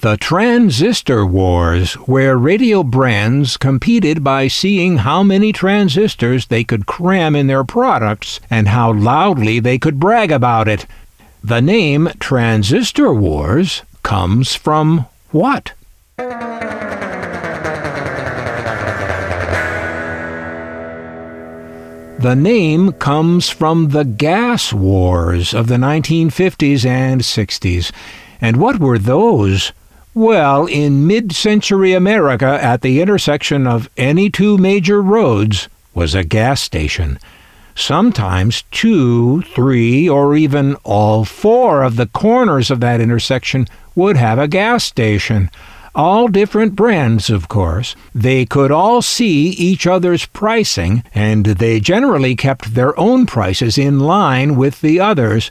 The Transistor Wars, where radio brands competed by seeing how many transistors they could cram in their products and how loudly they could brag about it. The name Transistor Wars comes from what? The name comes from the gas wars of the 1950s and 60s. And what were those? Well, in mid century America, at the intersection of any two major roads, was a gas station. Sometimes two, three, or even all four of the corners of that intersection would have a gas station. All different brands, of course. They could all see each other's pricing, and they generally kept their own prices in line with the others.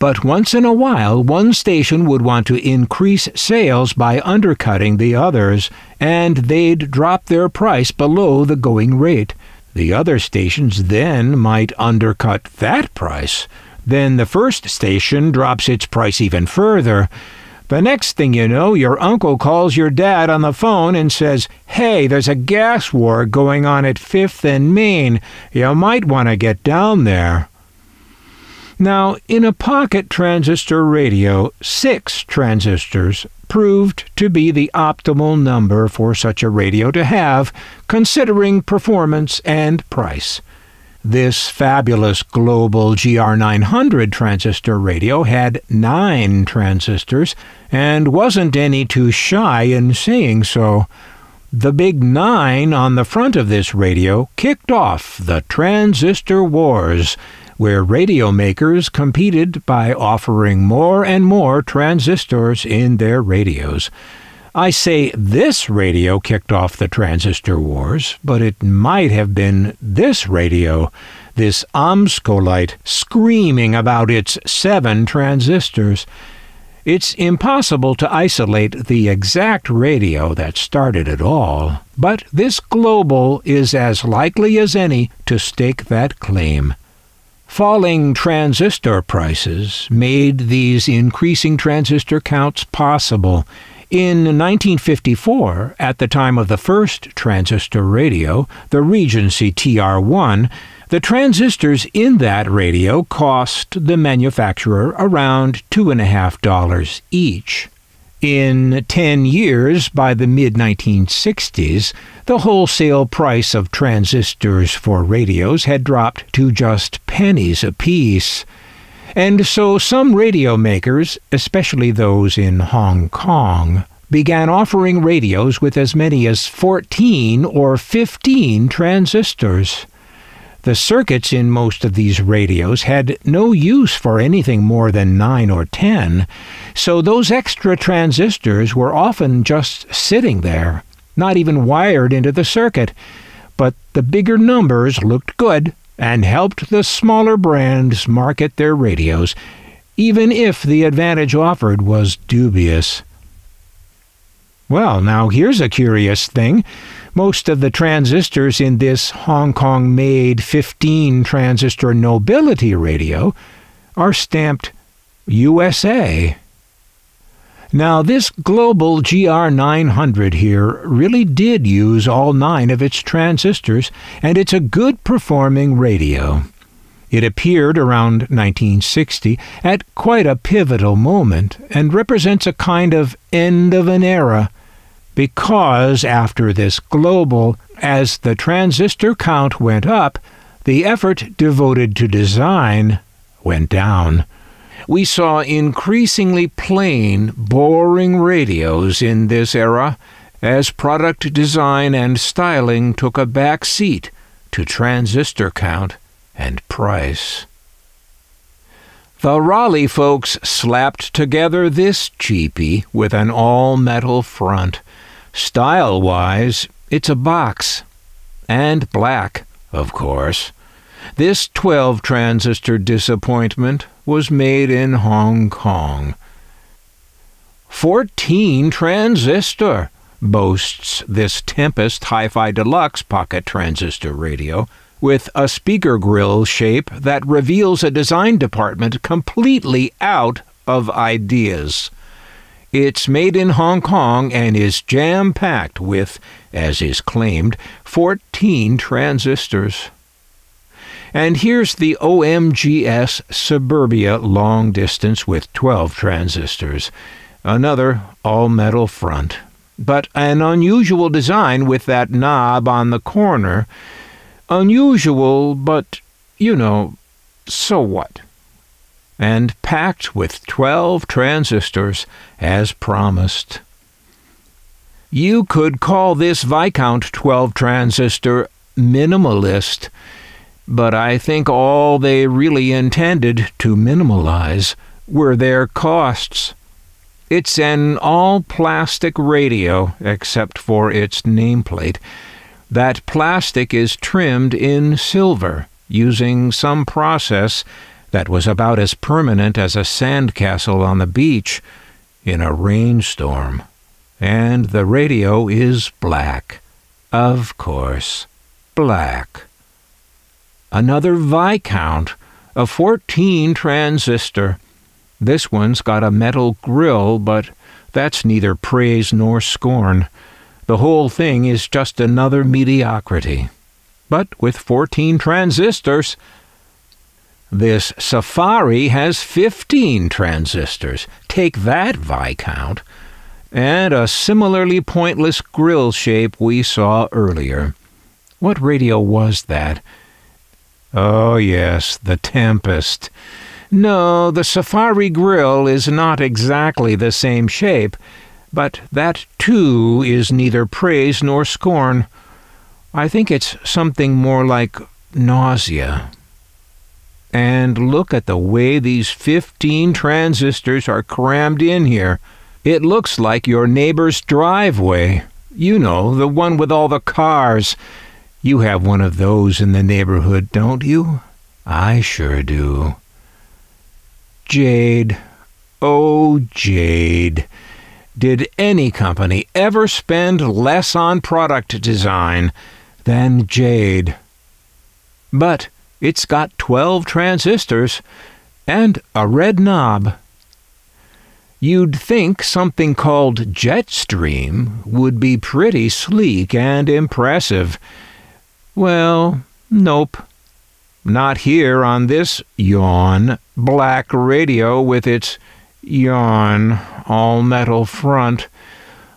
But once in a while, one station would want to increase sales by undercutting the others, and they'd drop their price below the going rate. The other stations then might undercut that price. Then the first station drops its price even further. The next thing you know, your uncle calls your dad on the phone and says, Hey, there's a gas war going on at 5th and Main. You might want to get down there. Now, in a pocket transistor radio, six transistors proved to be the optimal number for such a radio to have, considering performance and price. This fabulous global GR900 transistor radio had nine transistors and wasn't any too shy in saying so. The big nine on the front of this radio kicked off the transistor wars where radio makers competed by offering more and more transistors in their radios. I say this radio kicked off the transistor wars, but it might have been this radio, this Omskolite, screaming about its seven transistors. It's impossible to isolate the exact radio that started it all, but this global is as likely as any to stake that claim. Falling transistor prices made these increasing transistor counts possible. In 1954, at the time of the first transistor radio, the Regency TR1, the transistors in that radio cost the manufacturer around $2.5 each. In 10 years, by the mid 1960s, the wholesale price of transistors for radios had dropped to just pennies apiece. And so some radio makers, especially those in Hong Kong, began offering radios with as many as 14 or 15 transistors. The circuits in most of these radios had no use for anything more than 9 or 10, so those extra transistors were often just sitting there, not even wired into the circuit. But the bigger numbers looked good and helped the smaller brands market their radios, even if the advantage offered was dubious. Well, now here's a curious thing. Most of the transistors in this Hong Kong made 15 transistor nobility radio are stamped USA. Now, this global GR900 here really did use all nine of its transistors, and it's a good performing radio. It appeared around 1960 at quite a pivotal moment and represents a kind of end of an era because after this global, as the transistor count went up, the effort devoted to design went down. We saw increasingly plain, boring radios in this era as product design and styling took a back seat to transistor count and price. The Raleigh folks slapped together this cheapie with an all metal front. Style wise, it's a box. And black, of course. This 12 transistor disappointment was made in Hong Kong. 14 transistor boasts this Tempest Hi Fi Deluxe pocket transistor radio with a speaker grill shape that reveals a design department completely out of ideas. It's made in Hong Kong and is jam packed with, as is claimed, 14 transistors. And here's the OMGS Suburbia long distance with 12 transistors. Another all metal front. But an unusual design with that knob on the corner. Unusual, but, you know, so what? And packed with 12 transistors, as promised. You could call this Viscount 12 transistor minimalist but I think all they really intended to minimalize were their costs. It's an all plastic radio, except for its nameplate. That plastic is trimmed in silver, using some process that was about as permanent as a sandcastle on the beach in a rainstorm. And the radio is black. Of course, black another Viscount, a 14 transistor. This one's got a metal grill, but that's neither praise nor scorn. The whole thing is just another mediocrity. But with 14 transistors, this Safari has 15 transistors. Take that, Viscount. And a similarly pointless grill shape we saw earlier. What radio was that? Oh, yes, the Tempest. No, the Safari Grill is not exactly the same shape, but that too is neither praise nor scorn. I think it's something more like nausea. And look at the way these fifteen transistors are crammed in here. It looks like your neighbor's driveway. You know, the one with all the cars you have one of those in the neighborhood, don't you? I sure do. Jade. Oh, Jade. Did any company ever spend less on product design than Jade? But it's got 12 transistors and a red knob. You'd think something called Jetstream would be pretty sleek and impressive well, nope. Not here on this yawn black radio with its yawn all metal front.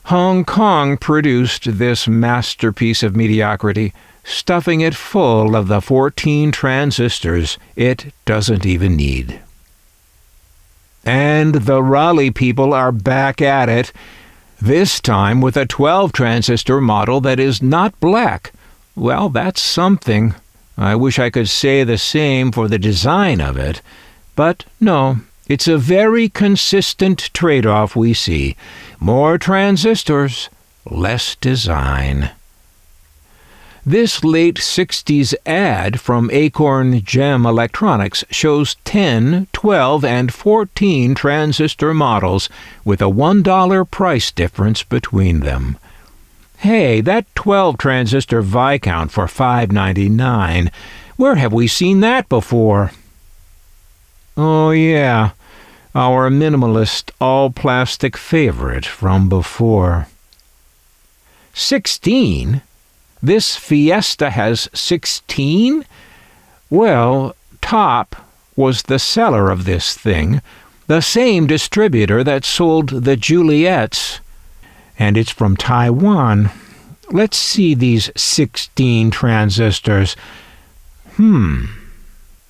Hong Kong produced this masterpiece of mediocrity, stuffing it full of the 14 transistors it doesn't even need. And the Raleigh people are back at it, this time with a 12 transistor model that is not black well, that's something. I wish I could say the same for the design of it. But no, it's a very consistent trade off we see. More transistors, less design. This late 60s ad from Acorn Gem Electronics shows 10, 12, and 14 transistor models with a $1 price difference between them. Hey, that 12 transistor Viscount for 5.99. Where have we seen that before? Oh yeah, our minimalist all plastic favorite from before. 16? This Fiesta has 16? Well, Topp was the seller of this thing, the same distributor that sold the Juliettes and it's from Taiwan. Let's see these 16 transistors. Hmm.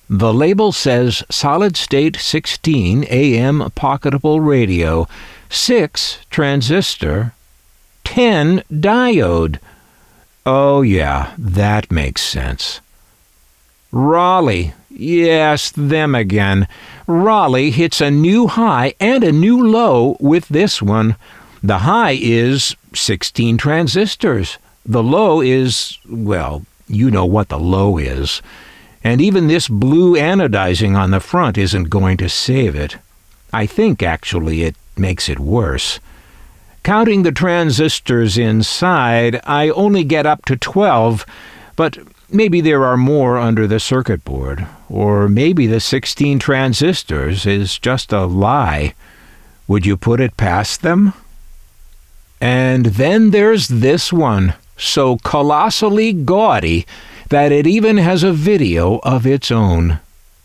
The label says solid state 16 AM pocketable radio, 6 transistor, 10 diode. Oh, yeah, that makes sense. Raleigh. Yes, them again. Raleigh hits a new high and a new low with this one. The high is 16 transistors. The low is, well, you know what the low is. And even this blue anodizing on the front isn't going to save it. I think, actually, it makes it worse. Counting the transistors inside, I only get up to 12, but maybe there are more under the circuit board. Or maybe the 16 transistors is just a lie. Would you put it past them? And then there's this one, so colossally gaudy that it even has a video of its own.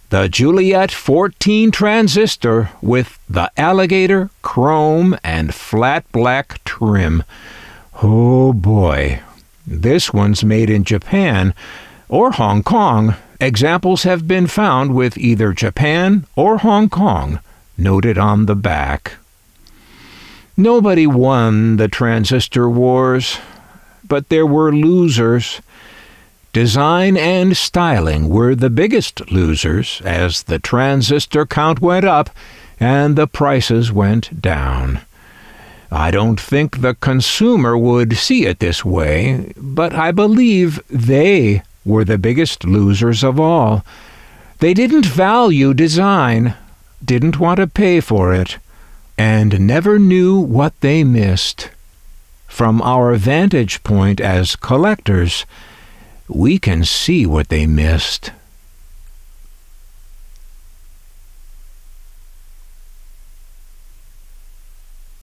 The Juliette 14 transistor with the alligator, chrome, and flat black trim. Oh boy. This one's made in Japan or Hong Kong. Examples have been found with either Japan or Hong Kong noted on the back. Nobody won the transistor wars, but there were losers. Design and styling were the biggest losers as the transistor count went up and the prices went down. I don't think the consumer would see it this way, but I believe they were the biggest losers of all. They didn't value design, didn't want to pay for it, and never knew what they missed. From our vantage point as collectors, we can see what they missed.